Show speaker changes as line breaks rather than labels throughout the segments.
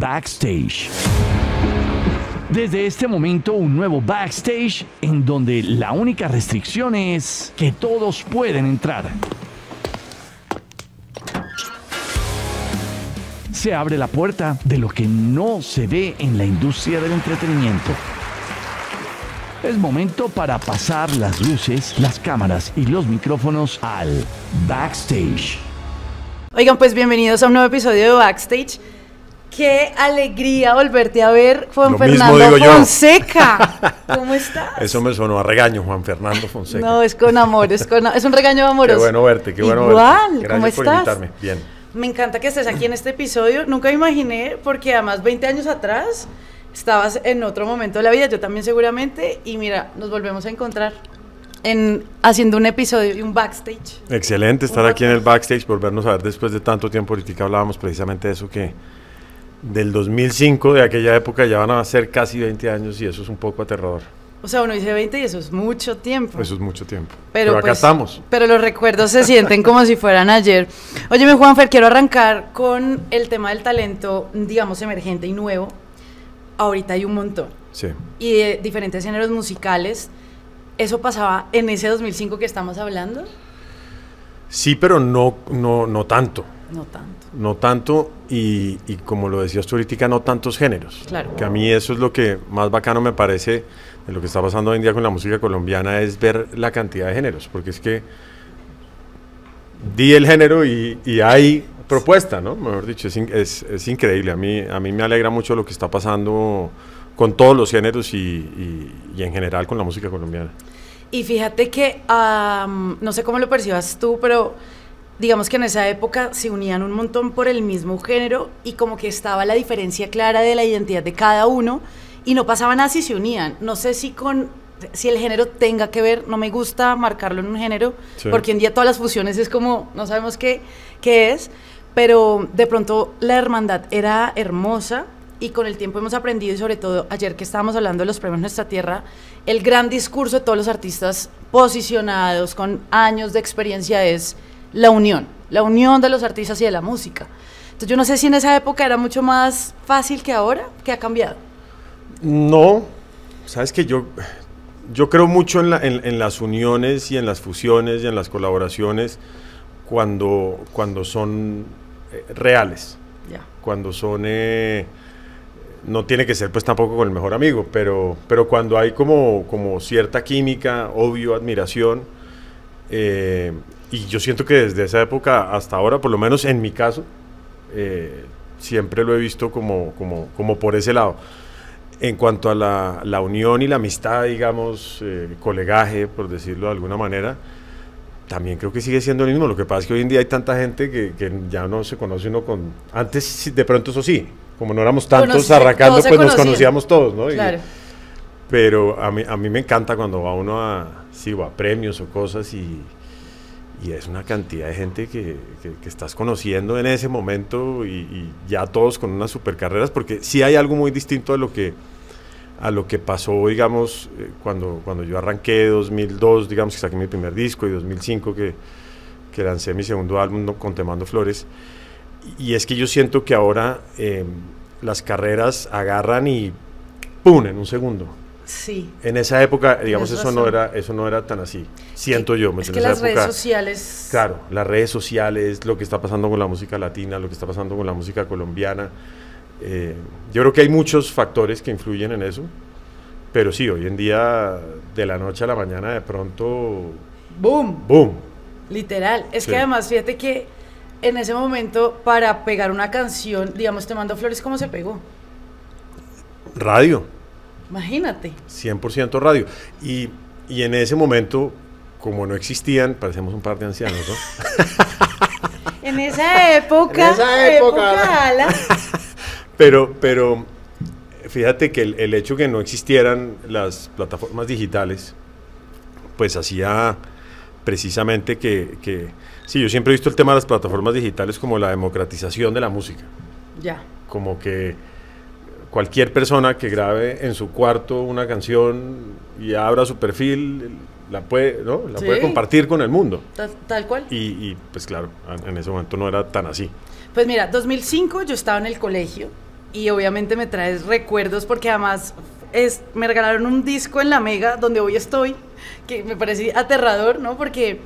Backstage. Desde este momento un nuevo backstage en donde la única restricción es que todos pueden entrar. Se abre la puerta de lo que no se ve en la industria del entretenimiento. Es momento para pasar las luces, las cámaras y los micrófonos al backstage.
Oigan, pues bienvenidos a un nuevo episodio de Backstage. Qué alegría volverte a ver, Juan
Lo
Fernando. Fonseca. ¿Cómo estás?
Eso me sonó a regaño, Juan Fernando Fonseca.
No, es con amor, es, con, es un regaño amoroso.
qué bueno verte, qué bueno
Igual,
verte.
¿cómo
Gracias por
estás?
invitarme. Bien.
Me encanta que estés aquí en este episodio. Nunca imaginé, porque además 20 años atrás estabas en otro momento de la vida, yo también seguramente, y mira, nos volvemos a encontrar en, haciendo un episodio y un backstage.
Excelente estar
Un
aquí en el backstage, volvernos a ver después de tanto tiempo. Ahorita hablábamos precisamente de eso que del 2005, de aquella época, ya van a ser casi 20 años y eso es un poco aterrador.
O sea, uno dice 20 y eso es mucho tiempo.
Eso es mucho tiempo.
Pero,
Pero, acá
pues,
estamos.
Pero los recuerdos se sienten como si fueran ayer. Óyeme, Juanfer, quiero arrancar con el tema del talento, digamos, emergente y nuevo. Ahorita hay un montón.
Sí.
Y de diferentes géneros musicales. ¿Eso pasaba en ese 2005 que estamos hablando?
Sí, pero no, no, no tanto.
No tanto.
No tanto, y, y como lo decías tú ahorita, no tantos géneros.
Claro.
Que a mí eso es lo que más bacano me parece de lo que está pasando hoy en día con la música colombiana, es ver la cantidad de géneros, porque es que di el género y, y hay propuesta, ¿no? Mejor dicho, es, es- es increíble. A mí, a mí me alegra mucho lo que está pasando con todos los géneros y, y- y en general con la música colombiana.
Y fíjate que, am, no sé cómo lo percibas tú, pero digamos que en esa época se unían un montón por el mismo género y como que estaba la diferencia clara de la identidad de cada uno y no pasaba nada si se unían. No sé si con si el género tenga que ver, no me gusta marcarlo en un género,
Sí.
porque en día todas las fusiones es como, no sabemos qué, qué es, pero de pronto la hermandad era hermosa y con el tiempo hemos aprendido y sobre todo ayer que estábamos hablando de los premios Nuestra Tierra, el gran discurso de todos los artistas posicionados con años de experiencia es la unión, la unión de los artistas y de la música. Entonces yo no sé si en esa época era mucho más fácil que ahora, que ha cambiado.
No, sabes que yo, yo creo mucho en, la- en- en las uniones y en las fusiones y en las colaboraciones cuando, cuando son eh, reales,
Ya.
cuando son... eh, no tiene que ser pues tampoco con el mejor amigo, pero, pero cuando hay como, como cierta química, obvio, admiración, eh, y yo siento que desde esa época hasta ahora, por lo menos en mi caso, eh, siempre lo he visto como, como, como por ese lado. En cuanto a la, la unión y la amistad, digamos, eh, colegaje, por decirlo de alguna manera, también creo que sigue siendo lo mismo. Lo que pasa es que hoy en día hay tanta gente que, que ya no se conoce uno con... Antes de pronto eso sí, como no éramos tantos
se
pues nos
conocían.
conocíamos todos, ¿no? Y-
Claro.
pero a mí, a mí me encanta cuando va uno a, sí, a premios o cosas y, y es una cantidad de gente que, que- estás conociendo en ese momento y, ya todos con unas super carreras, porque sí hay algo muy distinto a lo que, a lo que pasó, digamos, eh, cuando, cuando yo arranqué 2002, digamos que saqué mi primer disco y 2005 que, que lancé mi segundo álbum con Temando Flores. Y es que yo siento que ahora eh, las carreras agarran y ¡pum! en un segundo.
Sí.
En esa época, digamos, eso no, era, eso no era tan así. Siento yo. ¿me
Es que las
Esa época-
redes sociales...
Claro, las redes sociales, lo que está pasando con la música latina, lo que está pasando con la música colombiana. eh, yo creo que hay muchos factores que influyen en eso. Pero sí, hoy en día, de la noche a la mañana, de pronto,
¡Boom!
¡boom!
Literal. Es
Sí.
que además, fíjate que en ese momento, para pegar una canción, digamos, Te mando flores, ¿cómo se pegó?
Radio.
Imagínate.
100% radio. Y, y en ese momento, como no existían, parecemos un par de ancianos, ¿no?
En esa época.
En esa época,
ala.
Pero, pero fíjate que el, el hecho que no existieran las plataformas digitales, pues hacía precisamente que, que- sí, yo siempre he visto el tema de las plataformas digitales como la democratización de la música,
Ya.
como que cualquier persona que grabe en su cuarto una canción y abra su perfil, la puede, ¿no? la
Sí.
puede compartir con el mundo.
Tal, tal cual.
Y, y, pues claro, en- ese momento no era tan así.
Pues mira, 2005 yo estaba en el colegio y obviamente me traes recuerdos porque además es, me regalaron un disco en la Mega donde hoy estoy, que me parecía aterrador, ¿no? Porque...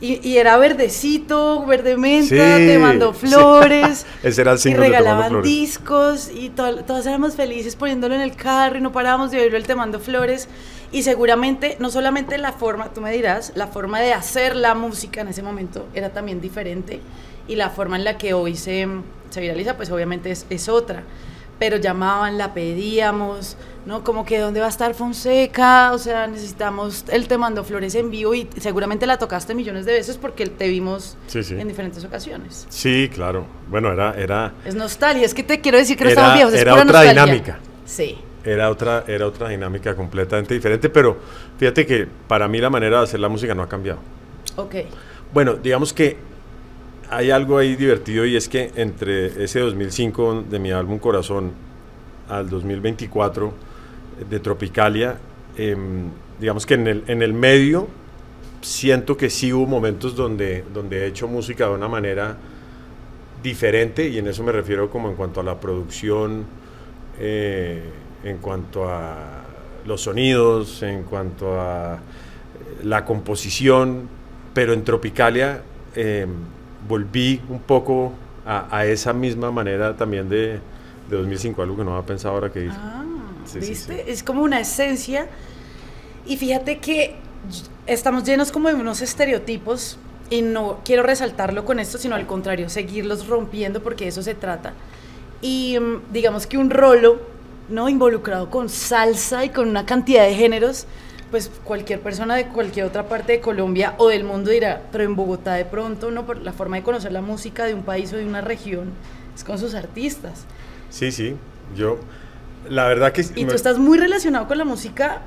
Y, era verdecito, verde menta, te mandó flores.
Ese era el
Y regalaban discos y todos éramos felices poniéndolo en el carro y no parábamos de oírlo el te mando flores. Y seguramente, no solamente la forma, tú me dirás, la forma de hacer la música en ese momento era también diferente y la forma en la que hoy se, se viraliza, pues obviamente es, es, otra. Pero llamaban, la pedíamos, ¿no? Como que dónde va a estar Fonseca, o sea, necesitamos el Te Mando Flores en vivo y seguramente la tocaste millones de veces porque te vimos en diferentes ocasiones.
Sí, claro. Bueno, era... era
es nostalgia, es que te quiero decir que no estamos viejos,
es era otra dinámica.
Sí
era otra, era otra dinámica completamente diferente, pero fíjate que para mí la manera de hacer la música no ha cambiado.
Ok.
Bueno, digamos que hay algo ahí divertido y es que entre ese 2005 de mi álbum Corazón al 2024 de Tropicalia, em, digamos que en el, en el medio siento que sí hubo momentos donde, donde he hecho música de una manera diferente y en eso me refiero como en cuanto a la producción. Eh, en cuanto a los sonidos, en cuanto a la composición, pero en Tropicalia em, volví un poco a, esa misma manera también de, 2005, algo que no había pensado ahora que
hice. Ah, ¿viste? Es como una esencia. Y fíjate que estamos llenos como de unos estereotipos y no quiero resaltarlo con esto, sino al contrario, seguirlos rompiendo porque eso se trata. Y em, digamos que un rolo ¿no? involucrado con salsa y con una cantidad de géneros, pues cualquier persona de cualquier otra parte de Colombia o del mundo dirá, pero en Bogotá de pronto, ¿no? Por la forma de conocer la música de un país o de una región es con sus artistas.
Sí, sí, yo, la verdad que...
Y tú estás muy relacionado con la música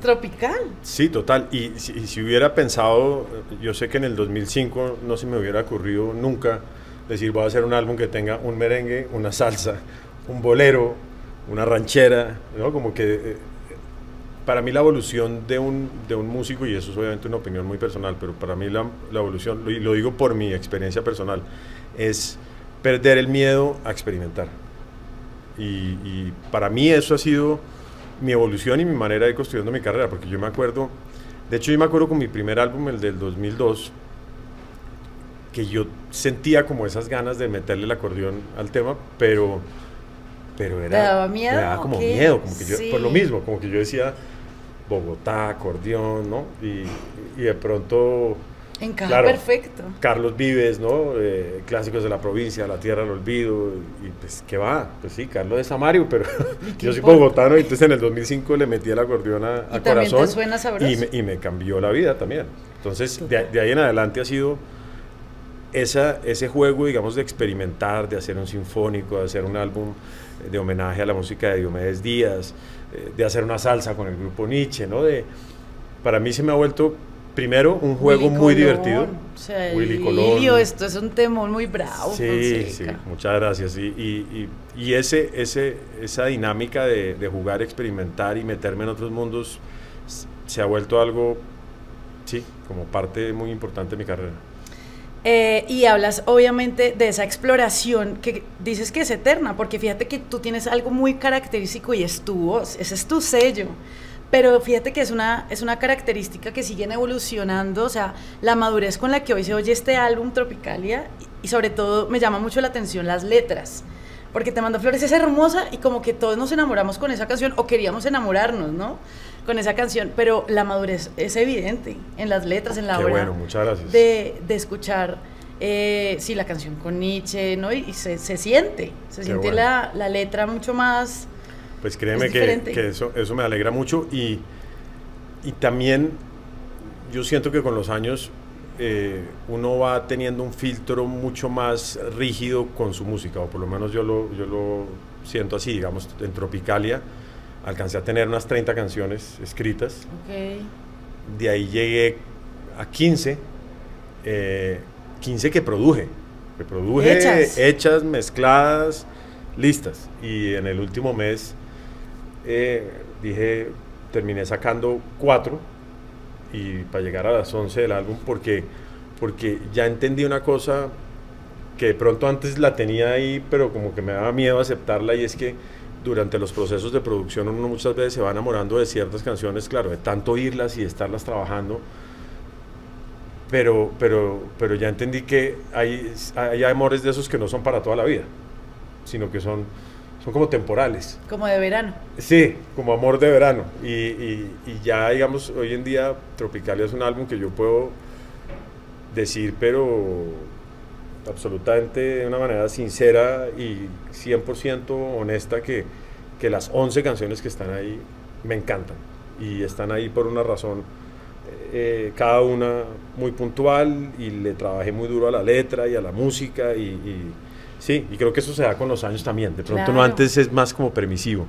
tropical.
Sí, total. Y si, si, hubiera pensado, yo sé que en el 2005 no se me hubiera ocurrido nunca decir voy a hacer un álbum que tenga un merengue, una salsa, un bolero, una ranchera, ¿no? Como que eh, para mí la evolución de un, de un músico, y eso es obviamente una opinión muy personal, pero para mí la, la evolución, y lo digo por mi experiencia personal, es perder el miedo a experimentar. Y, y, para mí eso ha sido mi evolución y mi manera de ir construyendo mi carrera, porque yo me acuerdo, de hecho yo me acuerdo con mi primer álbum, el del 2002, que yo sentía como esas ganas de meterle el acordeón al tema, pero pero era...
¿Te daba miedo?
Me daba como miedo, como que yo, por lo mismo, como que yo decía Bogotá, acordeón, ¿no? Y, y de pronto...
Encaja perfecto.
Carlos Vives, ¿no? Eh, clásicos de la provincia, La Tierra del Olvido. Y pues, ¿qué va? Pues sí, Carlos es Amario, pero yo soy bogotano y entonces en el 2005 le metí el acordeón a,
¿Y
Corazón.
Te suena
y, me, y me cambió la vida también. Entonces, de, de, ahí en adelante ha sido esa, ese juego, digamos, de experimentar, de hacer un sinfónico, de hacer un álbum de homenaje a la música de Diomedes Díaz, eh, de hacer una salsa con el grupo Nietzsche, ¿no? De, para mí se me ha vuelto primero un juego muy divertido.
Willy Colón. esto es un temón muy bravo.
Sí, sí, muchas gracias. Y, y, y, ese, ese, esa dinámica de, de, jugar, experimentar y meterme en otros mundos se ha vuelto algo, sí, como parte muy importante de mi carrera.
Eh, y hablas obviamente de esa exploración que dices que es eterna, porque fíjate que tú tienes algo muy característico y es tu voz, ese es tu sello. Pero fíjate que es una, es una característica que siguen evolucionando, o sea, la madurez con la que hoy se oye este álbum Tropicalia y, sobre todo me llama mucho la atención las letras, porque Te Mando Flores es hermosa y como que todos nos enamoramos con esa canción o queríamos enamorarnos, ¿no? Con esa canción, pero la madurez es evidente en las letras, en la
Qué
obra.
bueno, muchas gracias.
De, de escuchar, eh, sí, la canción con Nietzsche, ¿no? Y, se, se, siente, se siente la, la, letra mucho más.
Pues créeme que, que, eso, eso me alegra mucho y, y también yo siento que con los años eh, uno va teniendo un filtro mucho más rígido con su música, o por lo menos yo lo, yo lo siento así, digamos, en Tropicalia alcancé a tener unas 30 canciones escritas. De ahí llegué a 15, 15 eh, que produje, que produje hechas. mezcladas, listas. Y en el último mes eh, dije, terminé sacando 4 y para llegar a las 11 del álbum porque, porque ya entendí una cosa que de pronto antes la tenía ahí, pero como que me daba miedo aceptarla y es que durante los procesos de producción uno muchas veces se va enamorando de ciertas canciones, claro, de tanto oírlas y estarlas trabajando, pero, pero, pero ya entendí que hay, hay amores de esos que no son para toda la vida, sino que son, son como temporales.
Como de verano.
Sí, como amor de verano. Y, y, y ya, digamos, hoy en día Tropicalia es un álbum que yo puedo decir, pero absolutamente de una manera sincera y 100% honesta que, que las 11 canciones que están ahí me encantan. Y están ahí por una razón, eh, cada una muy puntual y le trabajé muy duro a la letra y a la música y, y sí, y creo que eso se da con los años también, de pronto no antes es más como permisivo.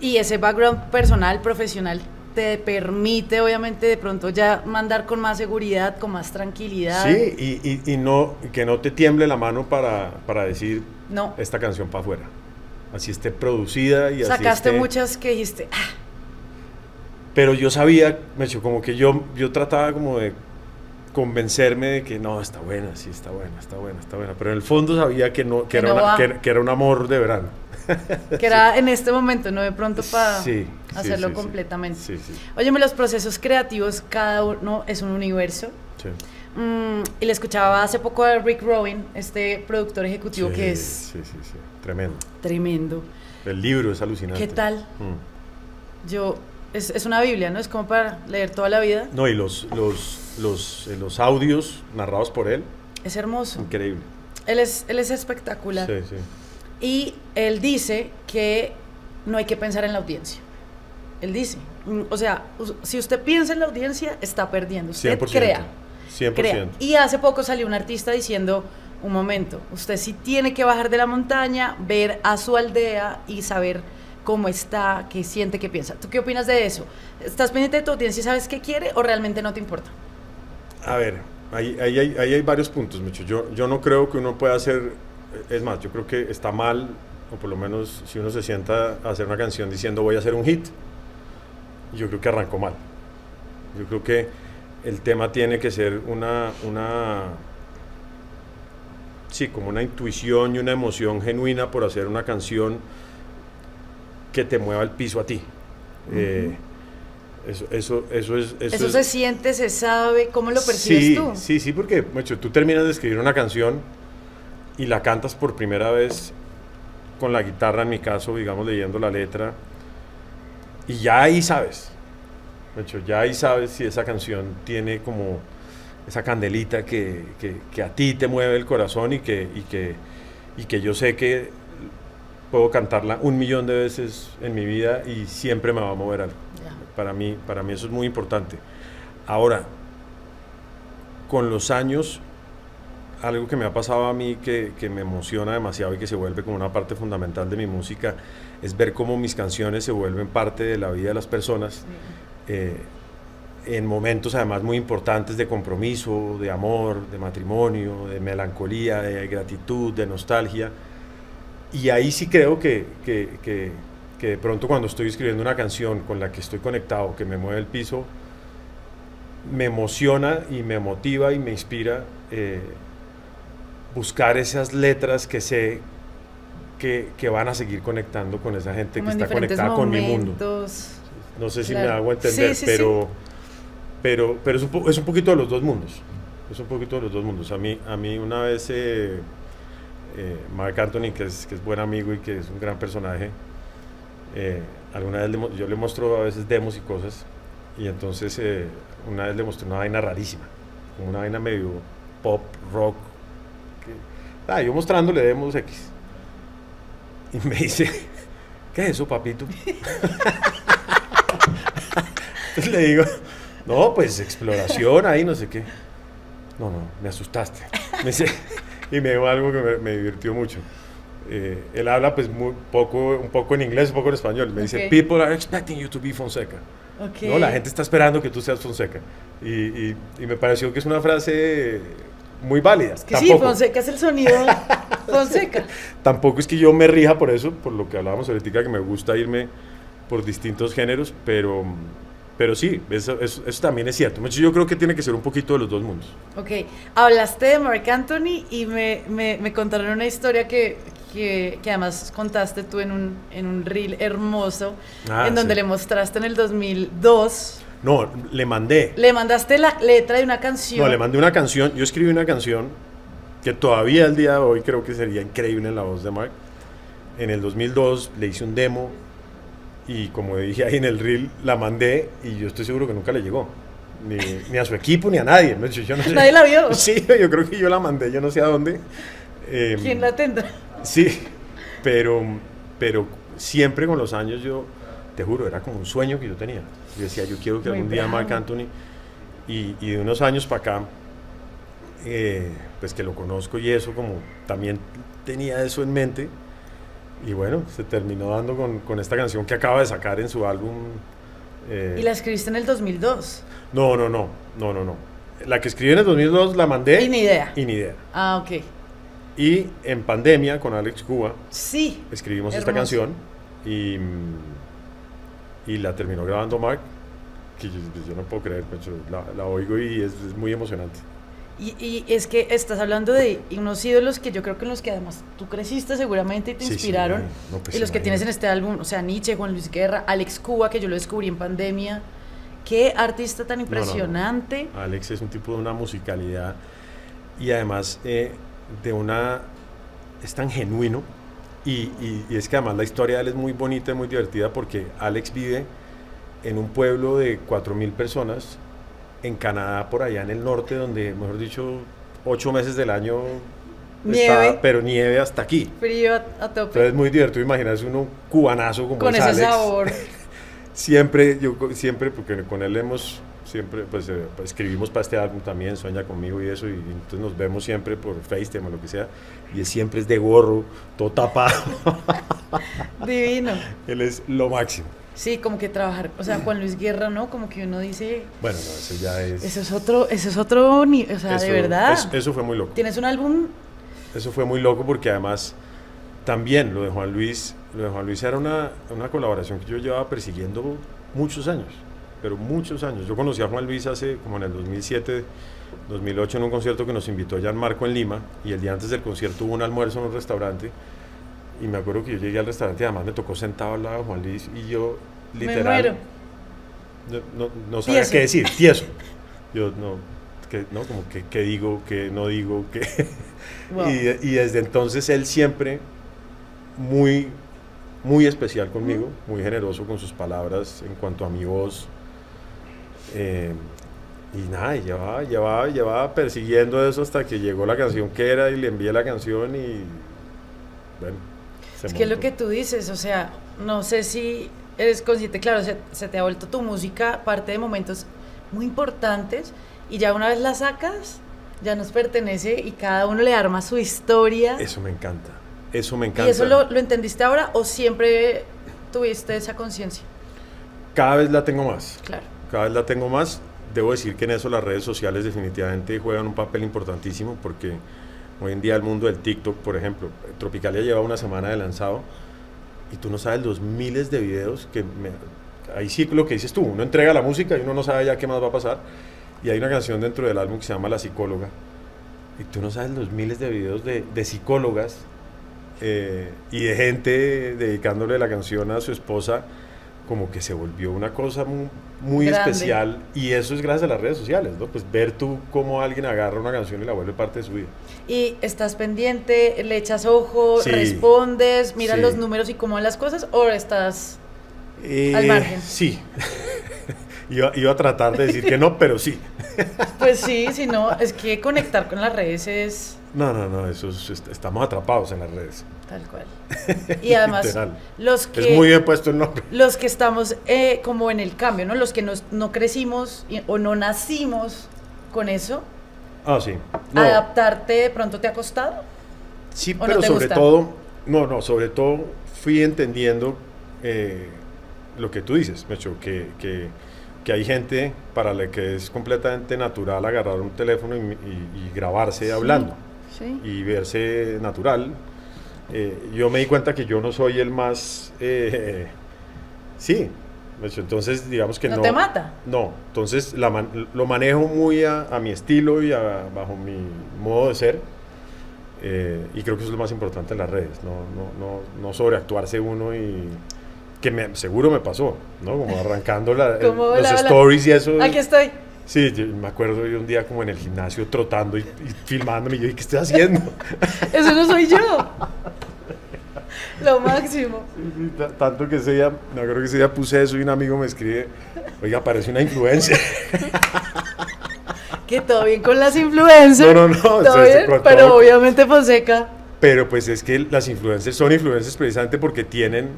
Y ese background personal, profesional, te permite obviamente de pronto ya mandar con más seguridad, con más tranquilidad.
Sí, y, y, y no, que no te tiemble la mano para, para decir
No.
esta canción para afuera. Así esté producida y así
Sacaste
esté-
muchas que dijiste, ah,
Pero yo sabía, Mecho, como que yo, yo trataba como de convencerme de que no, está buena, sí, está buena, está buena, está buena. Pero en el fondo sabía que, no, que,
Que
era,
no
una- que era un amor de verano.
que era en este momento, no de pronto para
Sí,
hacerlo
sí, sí.
completamente. Óyeme, los procesos creativos, cada uno es un universo. Mm, y le escuchaba hace poco a Rick Rowin, este productor ejecutivo que es
Sí, sí, sí. Tremendo.
tremendo.
El libro es alucinante.
¿Qué tal?
Mm.
Yo, es, es una Biblia, ¿no? Es como para leer toda la vida.
No, y los, los, los, eh, los audios narrados por él,
Es hermoso.
increíble.
Él es, él es espectacular.
Sí, sí.
Y él dice que no hay que pensar en la audiencia. Él dice, mm, o sea, si usted piensa en la audiencia, está perdiendo. Usted
100%.
crea.
100%.
crea. Y hace poco salió un artista diciendo, un momento, usted sí tiene que bajar de la montaña, ver a su aldea y saber cómo está, qué siente, qué piensa. ¿Tú qué opinas de eso? ¿Estás pendiente de tu audiencia y sabes qué quiere o realmente no te importa?
A ver, ahí, ahí hay, ahí hay varios puntos, Micho. Yo, yo no creo que uno pueda hacer, es más, yo creo que está mal, o por lo menos si uno se sienta a hacer una canción diciendo voy a hacer un hit, yo creo que arrancó mal. Yo creo que el tema tiene que ser una, una, sí, como una intuición y una emoción genuina por hacer una canción que te mueva el piso a ti. Eh, eso, eso, eso es...
Eso,
es-
se siente, se sabe, ¿cómo lo percibes
sí,
tú?
Sí, sí, porque macho, tú terminas de escribir una canción y la cantas por primera vez con la guitarra, en mi caso, digamos, leyendo la letra, y ya ahí sabes, macho, ya ahí sabes si esa canción tiene como esa candelita que, que- que a ti te mueve el corazón y que, y, que, y que yo sé que puedo cantarla un millón de veces en mi vida y siempre me va a mover algo. Para mí, para mí eso es muy importante. Ahora, con los años, algo que me ha pasado a mí que, que me emociona demasiado y que se vuelve como una parte fundamental de mi música es ver cómo mis canciones se vuelven parte de la vida de las personas eh, en momentos además muy importantes de compromiso, de amor, de matrimonio, de melancolía, de gratitud, de nostalgia. Y ahí sí creo que, que, que, que de pronto cuando estoy escribiendo una canción con la que estoy conectado, que me mueve el piso, me emociona y me motiva y me inspira eh, buscar esas letras que sé que, que van a seguir conectando con esa gente
Como
que está conectada con mi mundo.
momentos.
No sé si
Claro.
me hago entender,
Sí, sí,
pero, pero, pero es, un po- es un poquito de los dos mundos. Es un poquito de los dos mundos. A mí, a mí una vez eh, eh, Mark Anthony, que es, que es buen amigo y que es un gran personaje, eh, alguna vez le yo le muestro a veces demos y cosas, y entonces eh, una vez le mostré una vaina rarísima, una vaina medio pop, rock. Ah, yo mostrándole demos X. Y me dice, ¿qué es eso, papito? Entonces le digo, no, pues exploración ahí, no sé qué. No, no, me asustaste. Me dice, y me dijo algo que me, me divirtió mucho. Eh, él habla pues muy poco, un poco en inglés, un poco en español. Me dice, people are expecting you to be Fonseca.
Ok.
No, la gente está esperando que tú seas Fonseca. Y, y- y me pareció que es una frase muy válida.
Es que sí,
tampoco,
Fonseca es el sonido Fonseca.
tampoco es que yo me rija por eso, por lo que hablábamos ahorita, que me gusta irme por distintos géneros, pero, pero sí, eso, eso, eso también es cierto. Yo creo que tiene que ser un poquito de los dos mundos.
Ok, hablaste de Mark Anthony y me, me, me contaron una historia que, que, que, además contaste tú en un, en un reel hermoso,
Ah,
en donde
sí.
le mostraste en el 2002.
No, le mandé.
Le mandaste la letra de una canción.
No, le mandé una canción. Yo escribí una canción que todavía al día de hoy creo que sería increíble en la voz de Mark. En el 2002 le hice un demo y como dije ahí en el reel, la mandé y yo estoy seguro que nunca le llegó. Ni, ni a su equipo ni a nadie. Yo- yo no sé.
¿Nadie la vio?
Sí, yo creo que yo la mandé, yo no sé a dónde. Eh,
¿Quién la tendrá?
Sí, pero, pero siempre con los años yo, te juro, era como un sueño que yo tenía. Yo decía, yo quiero que
Muy
algún día. Marc Anthony, y, y de unos años para acá, eh, pues que lo conozco y eso, como también tenía eso en mente, y bueno, se terminó dando con, con esta canción que acaba de sacar en su álbum. eh,
Y la escribiste en el 2002.
No, no, no, no, no, no. La que escribí en el 2002 la mandé.
Y ni idea.
Y ni idea.
Ah, ok.
Y en pandemia con Alex Cuba,
Sí.
escribimos esta
Hermoso.
canción y, y la terminó grabando Mark, que yo, yo no puedo creer, pues, la, la oigo y es, es muy emocionante.
Y, y es que estás hablando de unos ídolos que yo creo que en los que además tú creciste seguramente y te
Sí, sí,
inspiraron.
no, pues
y los que tienes en este álbum, o sea, Nietzsche, Juan Luis Guerra, Alex Cuba, que yo lo descubrí en pandemia. Qué artista tan
no, no.
impresionante.
Alex es un tipo de una musicalidad y además eh, de una... es tan genuino y, y- y es que además la historia de él es muy bonita y muy divertida porque Alex vive en un pueblo de 4.000 personas en Canadá, por allá en el norte, donde, mejor dicho, ocho meses del año
Nieve.
está, pero nieve hasta aquí.
Frío a, a tope.
Entonces es muy divertido imaginarse uno cubanazo como
con
es
ese
Alex.
sabor.
Siempre, yo siempre, porque con él hemos, siempre, pues eh, pues, escribimos para este álbum también, Sueña conmigo y eso, y entonces nos vemos siempre por FaceTime o lo que sea, y él siempre es de gorro, todo tapado,
Divino.
él es lo máximo.
Sí, como que trabajar, o sea, Juan Luis Guerra, ¿no? Como que uno dice,
Bueno, no, eso ya es...
eso es otro, eso es otro, o sea, de verdad.
Eso, eso fue muy loco.
Tienes un álbum,
Eso fue muy loco porque además también lo de Juan Luis, lo de Juan Luis era una, una colaboración que yo llevaba persiguiendo muchos años, pero muchos años. Yo conocí a Juan Luis hace como en el 2007, 2008 en un concierto que nos invitó Marco en Lima y el día antes del concierto hubo un almuerzo en un restaurante y me acuerdo que yo llegué al restaurante y además me tocó sentado al lado de Juan Luis y yo literal no, no, no sabía
Tieso.
qué decir, tieso. Yo no, que, no como que, que digo, que no digo, que...
Wow.
Y, y desde entonces él siempre muy, muy especial conmigo, muy generoso con sus palabras en cuanto a mi voz. Eh, y nada, y llevaba, llevaba, llevaba persiguiendo eso hasta que llegó la canción que era y le envié la canción y bueno. se
Es que es lo
montó.
que tú dices, o sea, no sé si eres consciente, claro, se, se te ha vuelto tu música parte de momentos muy importantes y ya una vez la sacas, ya nos pertenece y cada uno le arma su historia.
Eso me encanta, eso me encanta.
¿Y eso lo, lo entendiste ahora o siempre tuviste esa conciencia?
Cada vez la tengo más.
Claro.
Cada vez la tengo más. Debo decir que en eso las redes sociales definitivamente juegan un papel importantísimo porque hoy en día el mundo del TikTok, por ejemplo, Tropicalia lleva una semana de lanzado y tú no sabes los miles de videos que me, ahí sí lo que dices tú, uno entrega la música y uno no sabe ya qué más va a pasar y hay una canción dentro del álbum que se llama La psicóloga y tú no sabes los miles de videos de, de psicólogas eh, y de gente dedicándole la canción a su esposa como que se volvió una cosa muy, especial y eso es gracias a las redes sociales, ¿no? Pues ver tú cómo alguien agarra una canción y la vuelve parte de su vida.
Y estás pendiente, le echas ojo,
Sí.
respondes, miras
Sí.
los números y cómo van las cosas, o estás
Eh,
Al margen.
Sí. iba, iba a tratar de decir que no, pero sí.
Pues sí, si no, es que conectar con las redes es
No, no, no, eso es- est- estamos atrapados en las redes.
tal cual. Y además, los que,
Es muy bien puesto el nombre.
los que estamos eh, como en el cambio, ¿no? Los que nos- no crecimos y- o no nacimos con eso,
Ah, sí. No,
adaptarte de pronto te ha costado.
sí,
¿o no
pero sobre
gusta?
todo, no, no, sobre todo fui entendiendo eh, lo que tú dices, Mecho, que, que, que hay gente para la que es completamente natural agarrar un teléfono y, y- y grabarse hablando.
Sí.
y verse natural. Eh, yo me di cuenta que yo no soy el más, eh, sí, macho, entonces digamos que
¿No
no.
te mata?
No, entonces la man- lo manejo muy a, a mi estilo y a- bajo mi modo de ser. eh, y creo que eso es lo más importante en las redes, no, no, no, no sobreactuarse uno y que me, seguro me pasó, ¿no? Como arrancando la- el- los
hola.
stories y eso.
Aquí estoy.
Sí, yo me acuerdo yo un día como en el gimnasio trotando y, y filmándome y yo, ¿qué estoy haciendo?
Eso no soy yo. Lo máximo.
Sí, ta- Tanto que ese día, me acuerdo que ese día puse eso y un amigo me escribe, oiga, parece una influencer.
Que todo bien con las influencers.
No, no, no,
Todo
se-
bien, pero obviamente Fonseca.
Pero pues es que las influencers son influencers precisamente porque tienen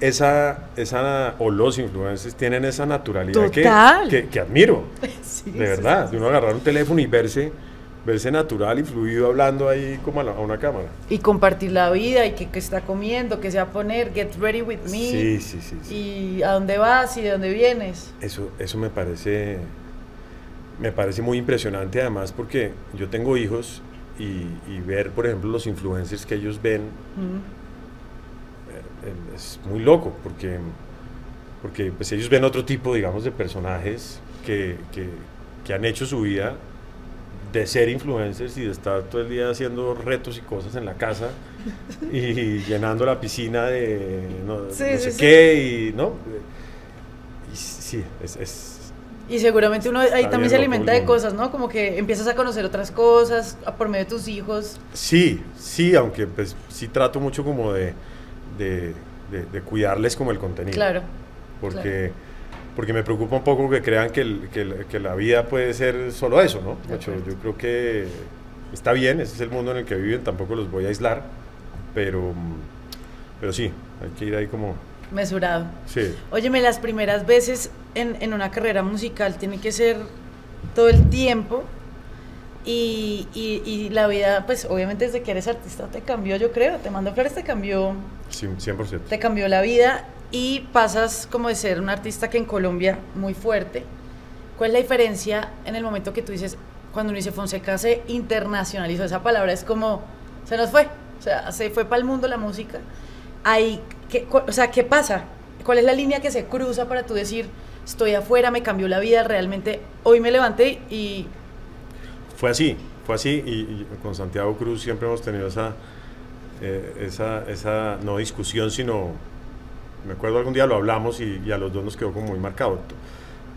esa, esa o los influencers tienen esa naturalidad que, que, que admiro,
Sí,
de verdad,
sí,
de uno agarrar un teléfono y verse, verse natural y fluido hablando ahí como a, la- a una cámara.
Y compartir la vida y que, que está comiendo, que se va a poner, get ready with me.
Sí, sí, sí. sí.
Y a dónde vas y de dónde vienes.
Eso, eso me parece me parece muy impresionante además porque yo tengo hijos y, y ver, por ejemplo, los influencers que ellos ven
Mm.
Es muy loco porque, porque pues ellos ven otro tipo, digamos, de personajes que, que, que han hecho su vida de ser influencers y de estar todo el día haciendo retos y cosas en la casa y llenando la piscina de no,
Sí,
no
sí,
sé
sí.
qué y no y sí es, es-
Y seguramente uno ahí también se alimenta de cosas, ¿no? Como que empiezas a conocer otras cosas por medio de tus hijos.
Sí, sí, aunque pues sí trato mucho como de, de, de- de cuidarles como el contenido.
Claro.
Porque, porque me preocupa un poco que crean que, el- que el- que la vida puede ser solo eso, ¿no?
De
Mucho, yo creo que está bien, ese es el mundo en el que viven, tampoco los voy a aislar, pero, pero sí, hay que ir ahí como...
Mesurado.
Sí,
Óyeme, las primeras veces en, en una carrera musical tiene que ser todo el tiempo. Y, y- y la vida, pues obviamente desde que eres artista te cambió, yo creo. Te mando flores, te cambió,
100%.
te cambió la vida. Y pasas como de ser un artista que en Colombia muy fuerte. ¿Cuál es la diferencia en el momento que tú dices, cuando dice Fonseca se internacionalizó? Esa palabra es como, se nos fue. O sea, se fue para el mundo la música. Ahí, ¿qué, o sea, ¿qué pasa? ¿Cuál es la línea que se cruza para tú decir, estoy afuera, me cambió la vida, realmente hoy me levanté y
Fue así, fue así y, y con Santiago Cruz siempre hemos tenido esa, eh, esa, esa, no discusión, sino, me acuerdo algún día lo hablamos y, y a los dos nos quedó como muy marcado.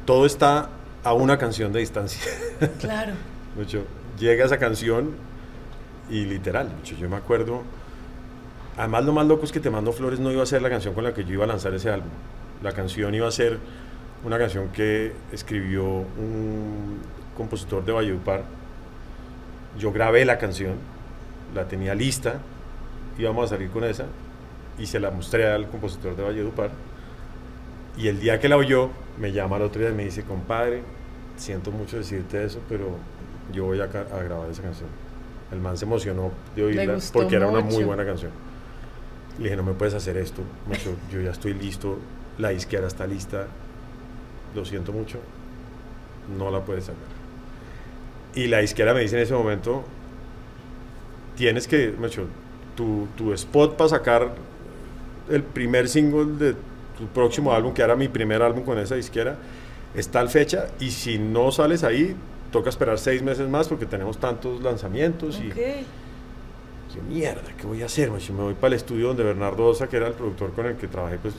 Todo está a una canción de distancia.
claro,
Mucho, llega esa canción y literal, mucho, yo me acuerdo, además lo más loco es que Te Mando Flores no iba a ser la canción con la que yo iba a lanzar ese álbum. La canción iba a ser una canción que escribió un compositor de Valledupar. Yo grabé la canción, la tenía lista, íbamos a salir con esa y se la mostré al compositor de Valledupar. Y el día que la oyó, me llama al otro día y me dice, compadre, siento mucho decirte eso, pero yo voy a, a grabar esa canción. El man se emocionó de oírla porque era una muy
mucho.
buena canción. Le dije, no me puedes hacer esto, macho, yo ya estoy listo, la disquera está lista, lo siento mucho, no la puedes sacar. Y la disquera me dice en ese momento, tienes que, macho, tu, tu spot para sacar el primer single de tu próximo álbum, que era mi primer álbum con esa disquera, es tal fecha y si no sales ahí, toca esperar seis meses más porque tenemos tantos lanzamientos y yo, mierda, ¿qué voy a hacer? Me voy para el estudio donde Bernardo Osa, que era el productor con el que trabajé pues,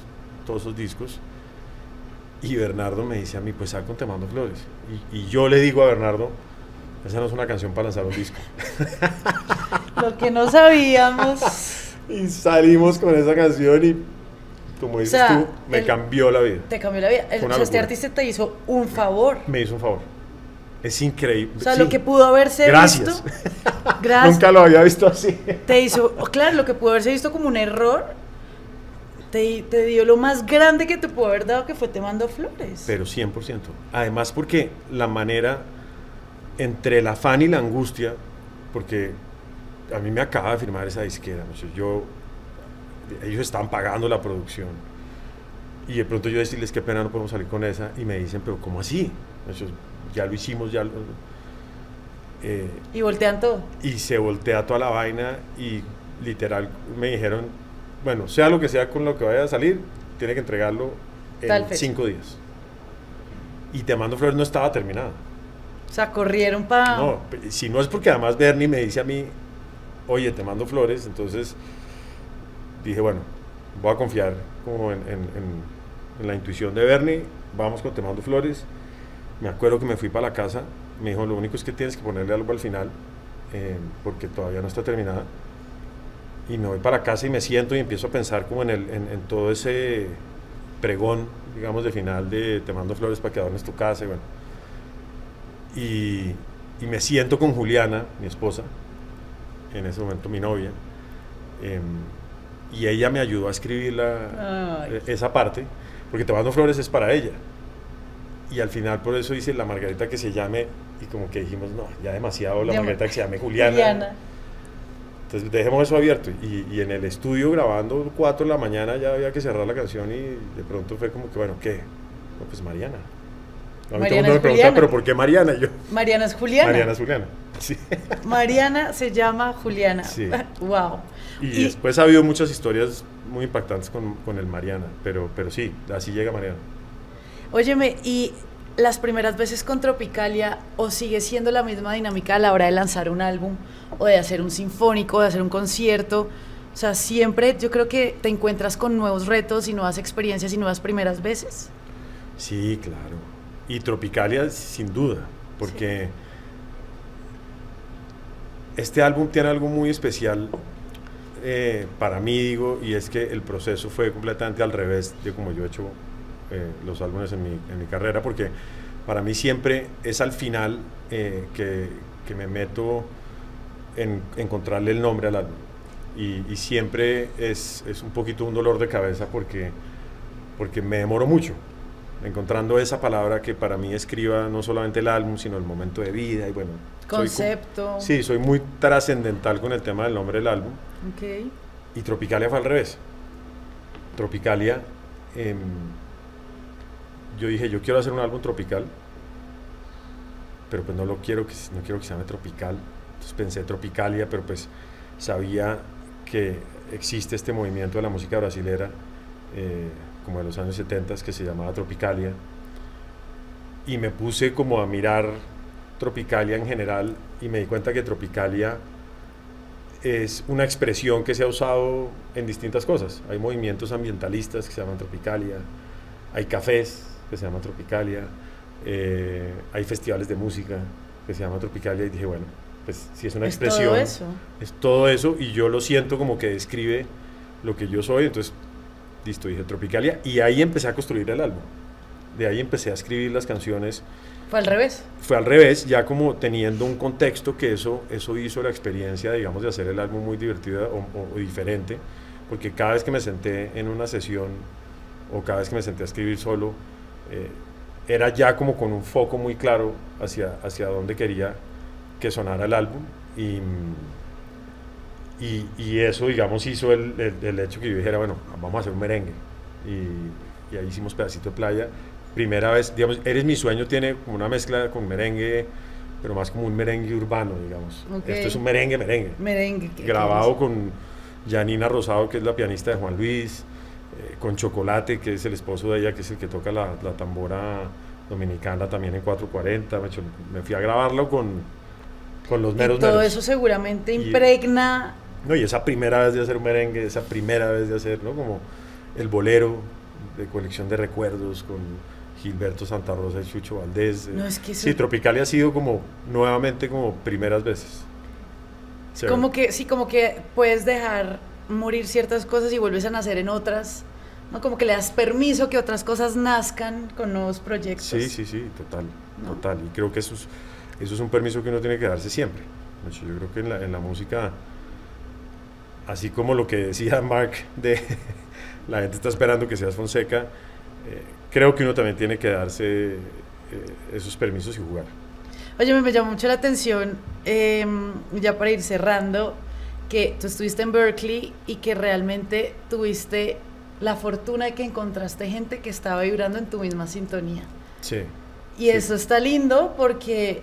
todos esos discos, y Bernardo me dice a mí, pues sal con Te Mando Flores. Y, y yo le digo a Bernardo, esa no es una canción para lanzar un disco.
Lo que no sabíamos.
y salimos con esa canción y, como dices
sea,
tú, me
el-
cambió la vida.
Te cambió la vida. El-
Fue
o
una
sea, este artista te hizo un favor.
Me hizo un favor. Es increíble.
O sea,
Sí.
lo que pudo haberse
Gracias.
visto. Gracias.
Nunca lo había visto así.
Te hizo, claro, lo que pudo haberse visto como un error, te, te dio lo más grande que te pudo haber dado, que fue te mando flores.
Pero 100%. Además porque la manera entre el afán y la angustia, porque a mí me acaba de firmar esa disquera, o sea, yo, ellos están pagando la producción. Y de pronto yo decirles qué pena no podemos salir con esa y me dicen, pero ¿cómo así? Ya lo hicimos, ya lo... eh,
y voltean todo.
y se voltea toda la vaina y literal me dijeron, bueno, sea lo que sea con lo que vaya a salir, tiene que entregarlo
Tal
en
fecha.
cinco días. Y Te Mando Flores no estaba terminada.
O sea, corrieron para...
No, si no es porque además Bernie me dice a mí, oye, te mando flores, entonces dije, bueno, voy a confiar como en, la intuición de Bernie, vamos con Te mando flores. Me acuerdo que me fui para la casa, me dijo, lo único es que tienes que ponerle algo al final, eh, porque todavía no está terminada. Y me voy para casa y me siento y empiezo a pensar como en todo ese pregón, digamos, de final de Te mando flores para que adornes tu casa. Y bueno, y, y me siento con Juliana, mi esposa, en ese momento mi novia, em, y ella me ayudó a escribir la- e- esa parte, porque Te mando flores es para ella. Y al final por eso hice la Margarita que se llame, y como que dijimos, no, ya demasiado la Margarita que se llame Juliana.
Juliana.
Entonces dejemos eso abierto. Y, y en el estudio grabando 4 de la mañana ya había que cerrar la canción y de pronto fue como que, bueno, ¿qué? No, pues Mariana. A mí todo el
Mariana
mundo me pregunta. ¿pero por qué Mariana? Y yo,
Mariana es Juliana.
Mariana es Juliana. Sí.
Mariana se llama Juliana.
Sí.
wow.
Y, después ha habido muchas historias muy impactantes con, con el Mariana, pero, pero sí, así llega Mariana.
Óyeme, ¿y las primeras veces con Tropicalia o sigue siendo la misma dinámica a la hora de lanzar un álbum o de hacer un sinfónico, de hacer un concierto? O sea, siempre yo creo que te encuentras con nuevos retos y nuevas experiencias y nuevas primeras veces.
Sí, claro. Y Tropicalia, sin duda, porque este álbum tiene algo muy especial eh, para mí, digo, y es que el proceso fue completamente al revés de como yo he hecho eh, los álbumes en mi, en mi carrera, porque para mí siempre es al final eh, que, que me meto en encontrarle el nombre al álbum. Y, y siempre es, es un poquito un dolor de cabeza porque, porque me demoro mucho encontrando esa palabra que para mí escriba no solamente el álbum, sino el momento de vida y bueno. Soy
Concepto.
sí, soy muy trascendental con el tema del nombre del álbum.
Ok.
Y Tropicalia fue al revés. Tropicalia, em, yo dije, yo quiero hacer un álbum tropical, pero pues no lo quiero que, no quiero que se llame tropical. Entonces pensé Tropicalia, pero pues sabía que existe este movimiento de la música brasilera, eh, como de los años 70, que se llamaba Tropicalia. Y me puse como a mirar Tropicalia en general y me di cuenta que Tropicalia es una expresión que se ha usado en distintas cosas. Hay movimientos ambientalistas que se llaman Tropicalia, hay cafés que se llaman Tropicalia, eh, hay festivales de música que se llaman Tropicalia y dije, bueno, pues si es una
Es
expresión,
todo eso.
es todo eso y yo lo siento como que describe lo que yo soy, entonces, listo, dije Tropicalia y ahí empecé a construir el álbum. De ahí empecé a escribir las canciones
Fue al revés.
fue al revés, ya como teniendo un contexto que eso, eso hizo la experiencia, digamos, de hacer el álbum muy divertida o, o- o diferente, porque cada vez que me senté en una sesión o cada vez que me senté a escribir solo, eh, era ya como con un foco muy claro hacia, hacia dónde quería que sonara el álbum y, y, y eso, digamos, hizo el, el- el hecho que yo dijera, bueno, vamos a hacer un merengue. Y, y ahí hicimos pedacito de playa. Primera vez, digamos, Eres mi sueño tiene como una mezcla con merengue, pero más como un merengue urbano, digamos.
Ok.
Esto es un merengue, merengue.
Merengue. ¿qué-
Grabado con Janina Rosado, que es la pianista de Juan Luis, eh, con Chocolate, que es el esposo de ella, que es el que toca la, la tambora dominicana también en 440. Me, fui a grabarlo con, con los meros
Y todo
meros.
eso seguramente
Y-
impregna
No, y esa primera vez de hacer un merengue, esa primera vez de hacer, ¿no? Como el bolero de colección de recuerdos con Gilberto Santa Rosa y Chucho Valdés.
No, es que eso-
Sí, Tropicalia ha sido como nuevamente como primeras veces. Chévere.
Como que, sí, como que puedes dejar morir ciertas cosas y vuelves a nacer en otras, ¿no? Como que le das permiso que otras cosas nazcan con nuevos proyectos.
Sí, sí, sí, total,
¿No?
total. Y creo que eso es, eso es un permiso que uno tiene que darse siempre. Yo creo que en la, en la música, así como lo que decía Mark de la gente está esperando que seas Fonseca, creo que uno también tiene que darse eh, esos permisos y jugar.
Oye, me, me llamó mucho la atención, eh, ya para ir cerrando, que tú estuviste en Berkeley y que realmente tuviste la fortuna de que encontraste gente que estaba vibrando en tu misma sintonía.
Sí.
Y
Sí.
eso está lindo porque,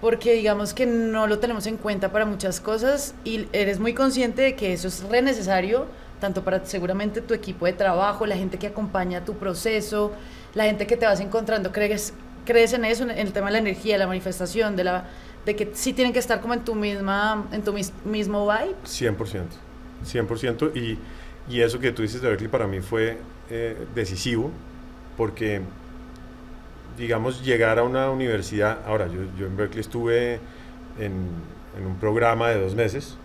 porque digamos que no lo tenemos en cuenta para muchas cosas y eres muy consciente de que eso es re necesario tanto para seguramente tu equipo de trabajo, la gente que acompaña tu proceso, la gente que te vas encontrando. ¿Crees, crees en eso, en el tema de la energía, la manifestación, de, la, de que sí tienen que estar como en tu, misma, en tu mismo vibe?
100%, 100%. Y, y eso que tú dices de Berkeley para mí fue eh, decisivo, porque, digamos, llegar a una universidad, ahora yo, yo en Berkeley estuve en, en un programa de dos meses,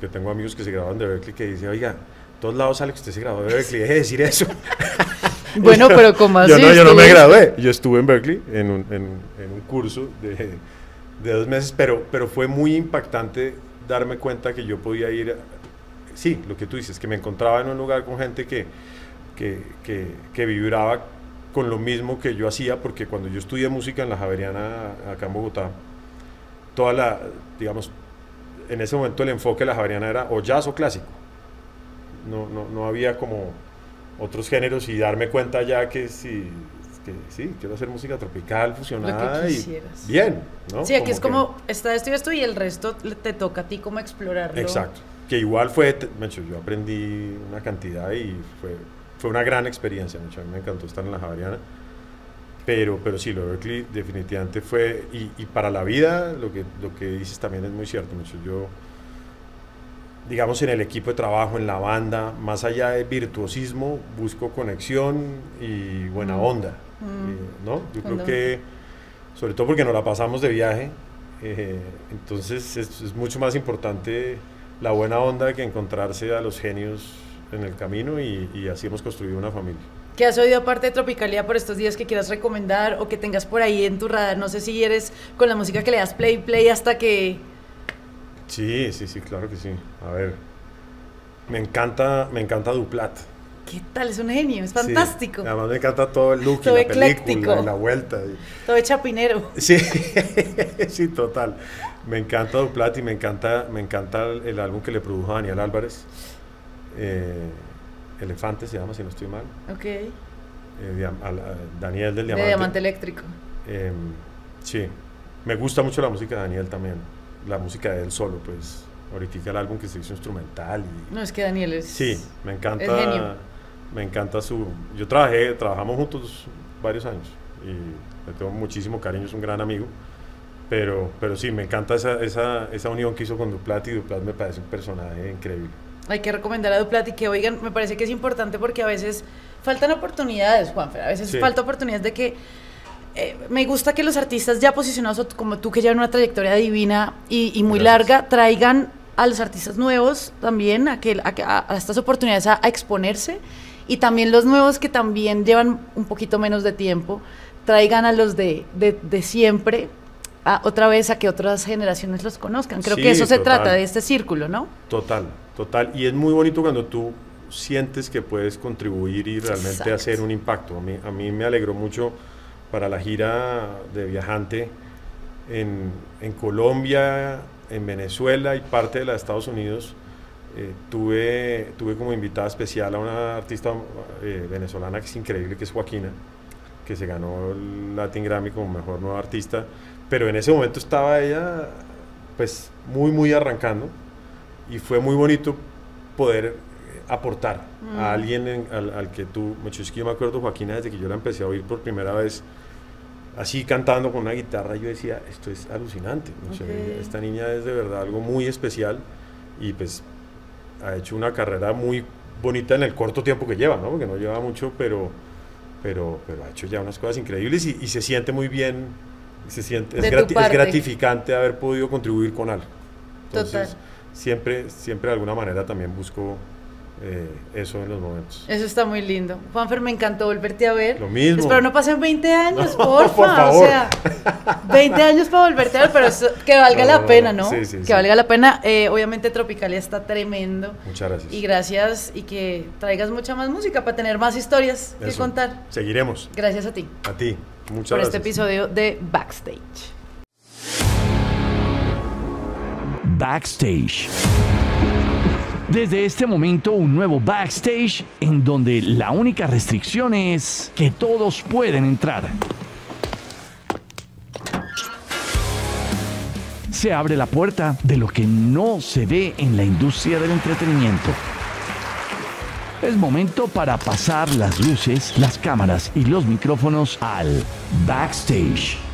que tengo amigos que se graduaron de Berkeley que dicen, oiga, todos lados sale que usted se graduó de Berkeley, deje de decir eso.
bueno, pero como así?
Yo no, yo no me gradué, yo estuve en Berkeley en un, en, en un curso de, de, dos meses, pero, pero fue muy impactante darme cuenta que yo podía ir, sí, lo que tú dices, que me encontraba en un lugar con gente que, que, que, que vibraba con lo mismo que yo hacía, porque cuando yo estudié música en la Javeriana acá en Bogotá, toda la, digamos, en ese momento el enfoque de la Javeriana era o jazz o clásico. No, no, no había como otros géneros y darme cuenta ya que sí, que sí, quiero hacer música tropical, fusionada y bien, ¿no?
Sí, aquí es como, está esto y esto y el resto te toca a ti como explorarlo.
Exacto, que igual fue, yo aprendí una cantidad y fue, fue una gran experiencia, a mí me encantó estar en la Javeriana. Pero, pero sí, lo de Berkeley definitivamente fue, y, y, para la vida, lo que, lo que dices también es muy cierto. Mucho. Yo, digamos, en el equipo de trabajo, en la banda, más allá de virtuosismo, busco conexión y buena onda. Mm. ¿no? Yo creo que, sobre todo porque nos la pasamos de viaje, eh, entonces es, es, mucho más importante la buena onda que encontrarse a los genios en el camino y, y así hemos construido una familia.
¿Qué has oído aparte de Tropicalia por estos días que quieras recomendar o que tengas por ahí en tu radar? No sé si eres con la música que le das play, play hasta que...
Sí, sí, sí, claro que sí. A ver, me encanta, me encanta Duplat.
¿Qué tal? Es un genio, es fantástico.
Sí, además me encanta todo el look todo y la película y la vuelta.
Todo chapinero.
Sí, sí, total. Me encanta Duplat y me encanta, me encanta el, álbum que le produjo Daniel Álvarez. Eh, Elefante se llama, si no estoy mal.
Ok.
Eh, Daniel del
Diamante. De Diamante Eléctrico.
Eh, sí, me gusta mucho la música de Daniel también. La música de él solo, pues. Ahorita el álbum que se hizo instrumental. Y,
no, es que Daniel es.
Sí, me encanta. Es genio. Me encanta su. Yo trabajé, trabajamos juntos varios años y le tengo muchísimo cariño, es un gran amigo. Pero, pero sí, me encanta esa, esa, esa unión que hizo con Duplat y Duplat me parece un personaje increíble
hay que recomendar a Duplat y que oigan, me parece que es importante porque a veces faltan oportunidades, Juanfer, a veces falta oportunidades de que eh, me gusta que los artistas ya posicionados como tú que llevan una trayectoria divina y, muy larga traigan a los artistas nuevos también a, que, a, estas oportunidades a, exponerse y también los nuevos que también llevan un poquito menos de tiempo traigan a los de, de, siempre otra vez a que otras generaciones los conozcan. Creo que eso se trata de este círculo, ¿no?
Total, Total, y es muy bonito cuando tú sientes que puedes contribuir y realmente hacer un impacto. A mí, a mí me alegró mucho para la gira de viajante en, en Colombia, en Venezuela y parte de la de Estados Unidos. Eh, tuve, tuve como invitada especial a una artista eh, venezolana que es increíble, que es Joaquina, que se ganó el Latin Grammy como mejor nueva artista, pero en ese momento estaba ella pues muy, muy arrancando y fue muy bonito poder aportar a mm. alguien al, que tú, yo me acuerdo Joaquina desde que yo la empecé a oír por primera vez así cantando con una guitarra, yo decía, esto es alucinante, esta niña es de verdad algo muy especial y pues ha hecho una carrera muy bonita en el corto tiempo que lleva, ¿no? porque no lleva mucho, pero, pero, pero ha hecho ya unas cosas increíbles y, se siente muy bien, se siente, es, gratificante haber podido contribuir con algo. Entonces, siempre, siempre de alguna manera también busco eh, eso en los momentos.
Eso está muy lindo. Juanfer, me encantó volverte a ver.
Lo mismo.
Espero no pasen 20 años, porfa. Por favor. O sea, 20 años para volverte a ver, pero que valga la pena, ¿no? Sí, sí, que valga la pena. Eh, obviamente Tropicalia está tremendo.
Muchas gracias.
Y gracias y que traigas mucha más música para tener más historias que contar.
Seguiremos.
Gracias a ti.
A ti. Muchas
por
gracias.
este episodio de Backstage.
Backstage. Desde este momento un nuevo backstage en donde la única restricción es que todos pueden entrar. Se abre la puerta de lo que no se ve en la industria del entretenimiento. Es momento para pasar las luces, las cámaras y los micrófonos al backstage.